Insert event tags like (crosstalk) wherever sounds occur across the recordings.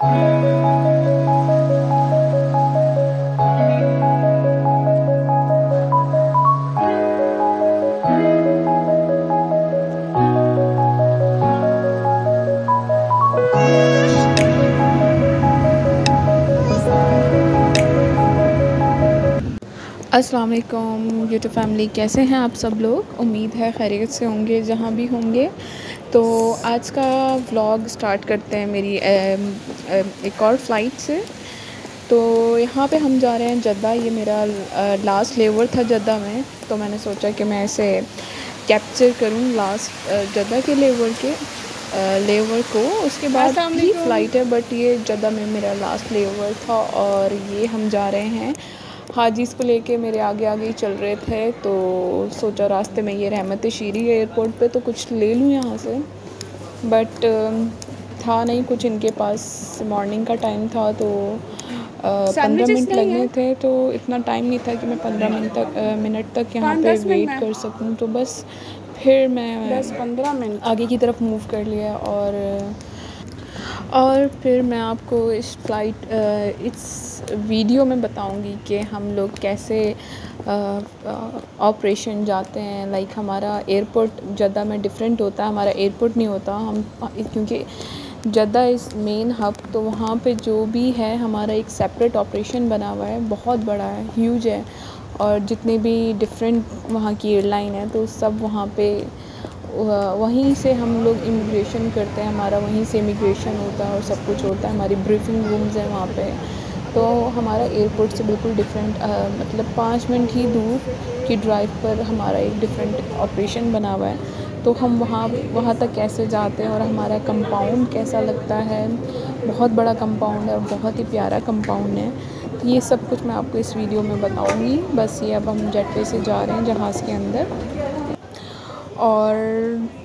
Thank you. अस्सलाम वालेकुम YouTube family कैसे हैं आप सब लोग? उम्मीद है खैरियत से होंगे जहाँ भी होंगे। तो आज का व्लॉग स्टार्ट करते हैं मेरी एक और फ़्लाइट से। तो यहाँ पे हम जा रहे हैं जद्दा ये मेरा लास्ट लेवर था जद्दा में। तो मैंने सोचा कि मैं इसे कैप्चर करूँ लास्ट जद्दा के लेवर के लेवर को। उसके बाद ही फ़्लाइट है बट ये जद्दा में मेरा लास्ट लेवर था और ये हम जा रहे हैं हाजी को लेके मेरे आगे आगे ही चल रहे थे तो सोचा रास्ते में ये रहमत शीरी एयरपोर्ट पे तो कुछ ले लूँ यहाँ से। बट था नहीं कुछ इनके पास। मॉर्निंग का टाइम था तो पंद्रह मिनट लगने थे तो इतना टाइम नहीं था कि मैं पंद्रह मिनट तक मिनट तक यहाँ पे वेट कर सकूँ। तो बस फिर मैं दस पंद्रह मिनट। आगे की तरफ़ मूव कर लिया और और फिर मैं आपको इस फ़्लाइट इस वीडियो में बताऊँगी कि हम लोग कैसे ऑपरेशन जाते हैं। लाइक हमारा एयरपोर्ट जद्दा में डिफरेंट होता है, हमारा एयरपोर्ट नहीं होता। हम, क्योंकि जद्दा इज़ मेन हब तो वहाँ पे जो भी है, हमारा एक सेपरेट ऑपरेशन बना हुआ है। बहुत बड़ा है ह्यूज है। और जितने भी डिफरेंट वहाँ की एयरलाइन है तो सब वहाँ पे वहीं से हम लोग इमिग्रेशन करते हैं, हमारा वहीं से इमिग्रेशन होता है और सब कुछ होता है, हमारी ब्रीफिंग रूम्स हैं वहाँ पे। तो हमारा एयरपोर्ट से बिल्कुल डिफरेंट मतलब पाँच मिनट ही दूर की ड्राइव पर हमारा एक डिफरेंट ऑपरेशन बना हुआ है। तो हम वहाँ वहाँ तक कैसे जाते हैं और हमारा कंपाउंड कैसा लगता है? बहुत बड़ा कंपाउंड है और बहुत ही प्यारा कंपाउंड है। तो ये सब कुछ मैं आपको इस वीडियो में बताऊँगी। बस ये अब हम जेटवे से जा रहे हैं जहाज़ के अंदर। और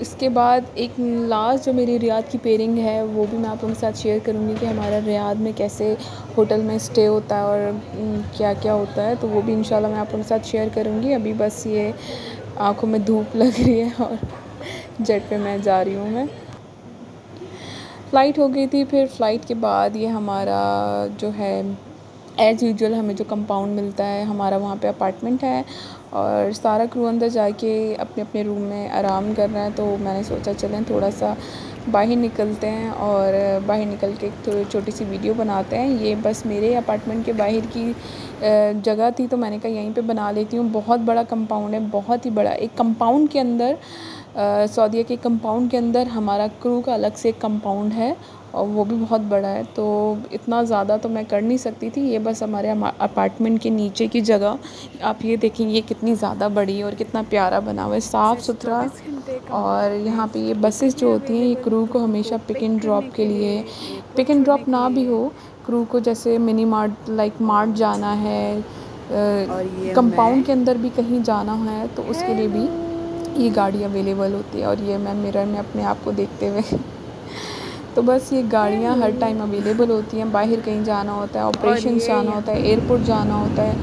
इसके बाद एक लास्ट जो मेरी रियाद की पेयरिंग है, वो भी मैं आप लोगों के साथ शेयर करूँगी कि हमारा रियाद में कैसे होटल में स्टे होता है और क्या क्या होता है। तो वो भी इंशाल्लाह मैं आप लोगों के साथ शेयर करूँगी। अभी बस ये आँखों में धूप लग रही है और जेट पे मैं जा रही हूँ मैं। फ़्लाइट हो गई थी, फिर फ़्लाइट के बाद ये हमारा जो है एज़ यूजल हमें जो कंपाउंड मिलता है, हमारा वहाँ पे अपार्टमेंट है। और सारा क्रू अंदर जाके अपने अपने रूम में आराम कर रहा है तो मैंने सोचा चलें थोड़ा सा बाहर निकलते हैं और बाहर निकल के थोड़ी छोटी सी वीडियो बनाते हैं। ये बस मेरे अपार्टमेंट के बाहर की जगह थी तो मैंने कहा यहीं पे बना लेती हूँ। बहुत बड़ा कंपाउंड है, बहुत ही बड़ा। एक कंपाउंड के अंदर सऊदीया के कंपाउंड के अंदर हमारा क्रू का अलग से कंपाउंड है और वो भी बहुत बड़ा है तो इतना ज़्यादा तो मैं कर नहीं सकती थी। ये बस हमारे अपार्टमेंट के नीचे की जगह। आप ये देखें ये कितनी ज़्यादा बड़ी है और कितना प्यारा बना हुआ है साफ़ सुथरा और यहाँ पे ये बसेस जो होती हैं ये क्रू को हमेशा पिक एंड ड्रॉप के लिए पिक एंड ड्रॉप ना भी हो क्रू को जैसे मिनी मार्ट लाइक मार्ट जाना है कंपाउंड के अंदर भी कहीं जाना है तो उसके लिए भी ये गाड़ी अवेलेबल होती है। और ये मैं मिरर में अपने आप को देखते हुए तो बस ये गाड़ियाँ हर टाइम अवेलेबल होती हैं। बाहर कहीं जाना होता है ऑपरेशन जाना होता है एयरपोर्ट जाना होता है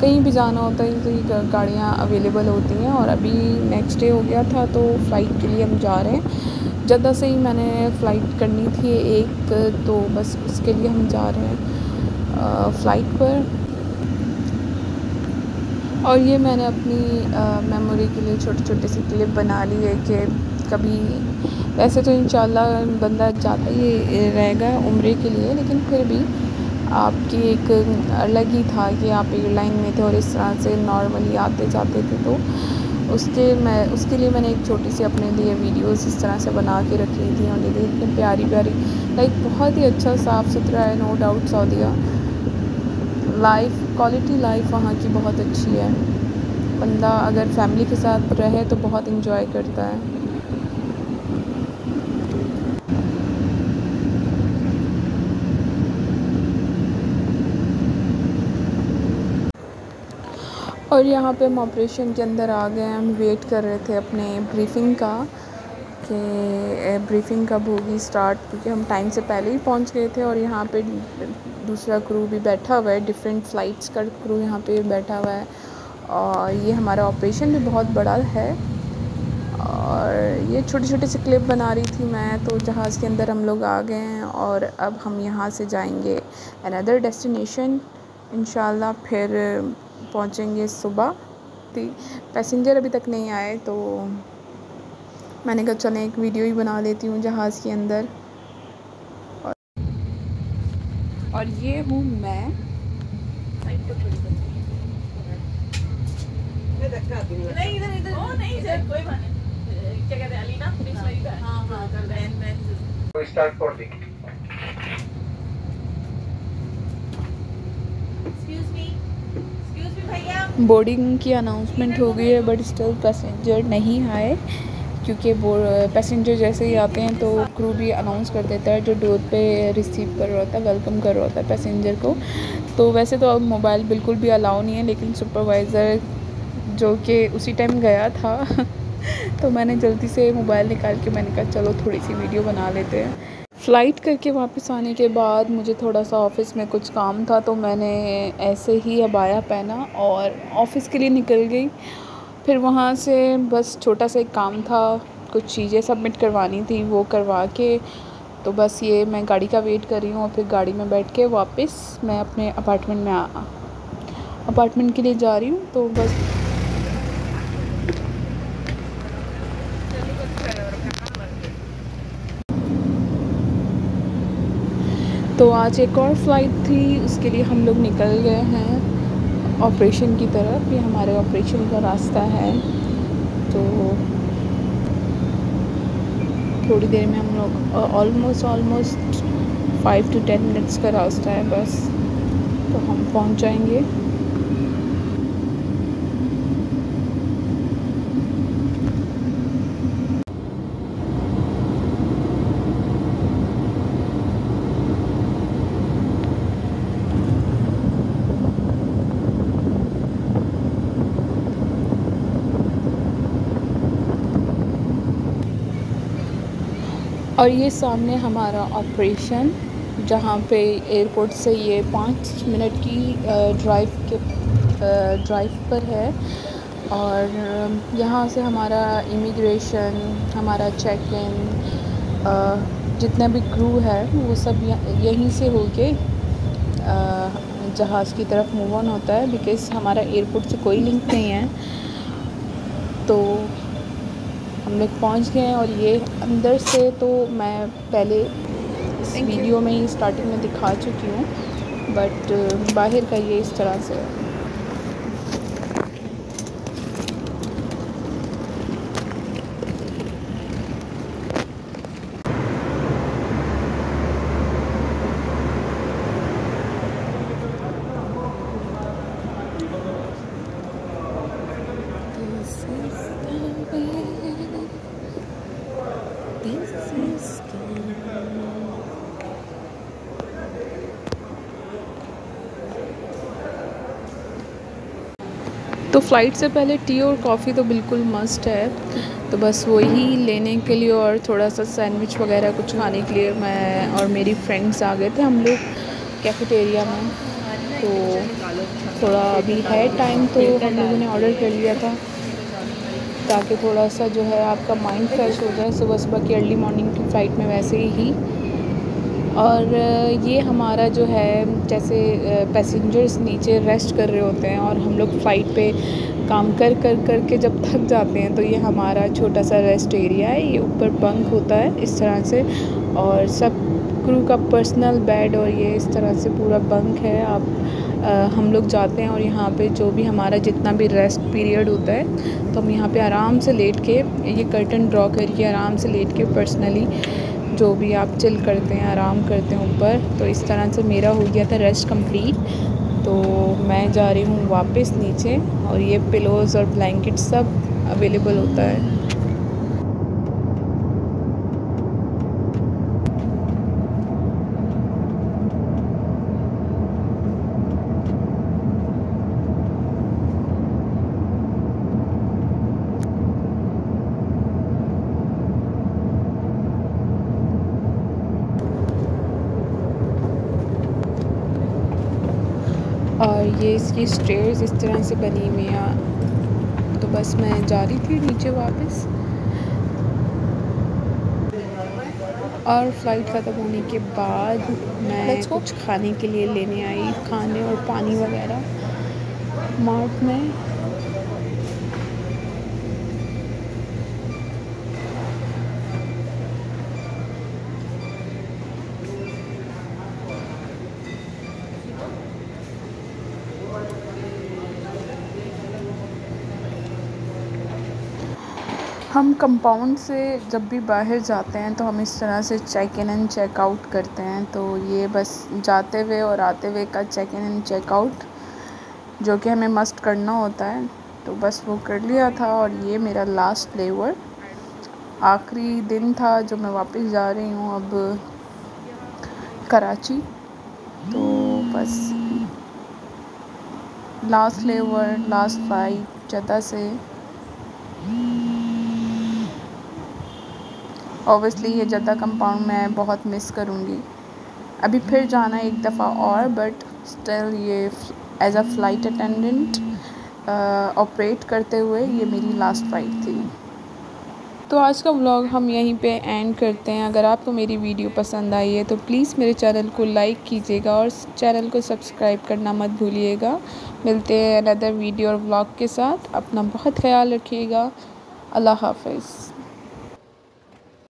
कहीं भी जाना होता है तो ये गाड़ियाँ अवेलेबल होती हैं। और अभी नेक्स्ट डे हो गया था तो फ़्लाइट के लिए हम जा रहे हैं। जद्दा से ही मैंने फ़्लाइट करनी थी एक तो बस उसके लिए हम जा रहे हैं फ़्लाइट पर। और ये मैंने अपनी मेमोरी के लिए छोटे छोटे से क्लिप बना ली है कि कभी वैसे तो इन बंदा जाता ही रहेगा उम्र के लिए, लेकिन फिर भी आपकी एक अलग ही था कि आप एयरलाइन में थे और इस तरह से नॉर्मली आते जाते थे तो उसके मैं, उसके लिए मैंने एक छोटी सी अपने लिए वीडियोस इस तरह से बना के रखी थी और ये इतनी प्यारी प्यारी लाइक बहुत ही अच्छा साफ़ सुथरा है नो डाउट सऊदिया लाइफ क्वालिटी लाइफ वहाँ की बहुत अच्छी है। बंदा अगर फैमिली के साथ रहे तो बहुत इन्जॉय करता है। और यहाँ पे हम ऑपरेशन के अंदर आ गए हम वेट कर रहे थे अपने ब्रीफिंग का कि ब्रीफिंग कब होगी स्टार्ट क्योंकि हम टाइम से पहले ही पहुँच गए थे और यहाँ पे दूसरा क्रू भी बैठा हुआ है। डिफरेंट फ़्लाइट्स का क्रू यहाँ पे बैठा हुआ है। और ये हमारा ऑपरेशन भी बहुत बड़ा है। और ये छोटे छोटे से क्लिप बना रही थी मैं तो जहाज़ के अंदर हम लोग आ गए हैं और अब हम यहाँ से जाएँगे अनदर डेस्टिनेशन इन फिर पहुँचेंगे सुबह। पैसेंजर अभी तक नहीं आए तो मैंने कहा चलें एक वीडियो ही बना लेती हूँ जहाज़ के अंदर। और, और ये हूँ मैं। नहीं इधर इधर। नहीं सर कोई बात नहीं। क्या कहते हैं अलीना? हाँ हाँ कर स्टार्ट फॉर दी बोर्डिंग की अनाउंसमेंट हो गई है बट स्टिल पैसेंजर नहीं आए, क्योंकि पैसेंजर जैसे ही आते हैं तो क्रू भी अनाउंस कर देता है, जो डोर पे रिसीव कर रहा होता है वेलकम कर रहा होता है पैसेंजर को। तो वैसे तो अब मोबाइल बिल्कुल भी अलाउ नहीं है, लेकिन सुपरवाइज़र जो कि उसी टाइम गया था (laughs) तो मैंने जल्दी से मोबाइल निकाल के मैंने कहा, चलो थोड़ी सी वीडियो बना लेते हैं। फ़्लाइट करके वापस आने के बाद मुझे थोड़ा सा ऑफ़िस में कुछ काम था तो मैंने ऐसे ही अबाया पहना और ऑफ़िस के लिए निकल गई। फिर वहाँ से बस छोटा सा एक काम था, कुछ चीज़ें सबमिट करवानी थी वो करवा के तो बस ये मैं गाड़ी का वेट कर रही हूँ और फिर गाड़ी में बैठ के वापस मैं अपने अपार्टमेंट में अपार्टमेंट के लिए जा रही हूँ तो बस तो आज एक और फ़्लाइट थी, उसके लिए हम लोग निकल गए हैं ऑपरेशन की तरफ़। ये हमारे ऑपरेशन का रास्ता है। तो थोड़ी देर में हम लोग almost almost five to ten minutes का रास्ता है बस। तो हम पहुँच जाएँगे। और ये सामने हमारा ऑपरेशन जहाँ पे एयरपोर्ट से ये पाँच मिनट की ड्राइव के ड्राइव पर है। और यहाँ से हमारा इमिग्रेशन हमारा चेक इन जितना भी क्रू है, वो सब यहीं से होके जहाज़ की तरफ़ मूव ऑन होता है बिकॉज़ हमारा एयरपोर्ट से कोई लिंक नहीं है। तो हम लोग पहुँच गए हैं और ये अंदर से तो मैं पहले इस वीडियो में ही स्टार्टिंग में दिखा चुकी हूँ बट बाहर का ये इस तरह से तो फ़्लाइट से पहले टी और कॉफ़ी तो बिल्कुल मस्ट है। तो बस वही लेने के लिए और थोड़ा सा सैंडविच वगैरह कुछ खाने के लिए मैं और मेरी फ्रेंड्स आ गए थे हम लोग कैफेटेरिया में। तो थोड़ा अभी है टाइम तो हम लोगों ने ऑर्डर कर लिया था। ताकि थोड़ा सा जो है आपका माइंड फ्रेश हो जाए। सुबह सुबह की अर्ली मॉर्निंग की फ़्लाइट में वैसे ही और ये हमारा जो है जैसे पैसेंजर्स नीचे रेस्ट कर रहे होते हैं और हम लोग फ़्लाइट पे काम कर कर कर के जब थक जाते हैं तो ये हमारा छोटा सा रेस्ट एरिया है। ये ऊपर बंक होता है इस तरह से और सब क्रू का पर्सनल बेड और ये इस तरह से पूरा बंक है। आप आ, हम लोग जाते हैं और यहाँ पे जो भी हमारा जितना भी रेस्ट पीरियड होता है तो हम यहाँ पे आराम से लेट के ये कर्टन ड्रॉ करके आराम से लेट के पर्सनली जो भी आप चिल करते हैं, आराम करते हैं ऊपर तो इस तरह से मेरा हो गया था रेस्ट कंप्लीट तो मैं जा रही हूँ वापस नीचे और ये पिलोज़ और ब्लैंकेट सब अवेलेबल होता है। ये इसकी स्टेयर्स इस तरह से बनी हुई हैं। तो बस मैं जा रही थी नीचे वापस। और फ़्लाइट ख़त्म होने के बाद मैं कुछ खाने के लिए लेने आई खाने और पानी वगैरह। मार्ट में हम कंपाउंड से जब भी बाहर जाते हैं तो हम इस तरह से check in and check out करते हैं। तो ये बस जाते हुए और आते हुए का check in and check out जो कि हमें मस्ट करना होता है। तो बस वो कर लिया था और ये मेरा लास्ट फ्लेवर आखिरी दिन था जो मैं वापस जा रही हूँ अब कराची। तो बस लास्ट फ्लेवर लास्ट फ़्लाइट जदा से। ओबियसली ये जद्दा कंपाउंड मैं बहुत मिस करूँगी। अभी फिर जाना एक दफ़ा और बट स्टिल ये as a flight attendant operate करते हुए ये मेरी लास्ट फ़्लाइट थी। तो आज का व्लॉग हम यहीं पे एंड करते हैं। अगर आपको मेरी वीडियो पसंद आई है तो प्लीज़ मेरे चैनल को लाइक कीजिएगा और चैनल को सब्सक्राइब करना मत भूलिएगा। मिलते हैं अनदर वीडियो और व्लॉग के साथ। अपना बहुत ख्याल रखिएगा। अल्लाह हाफिज़।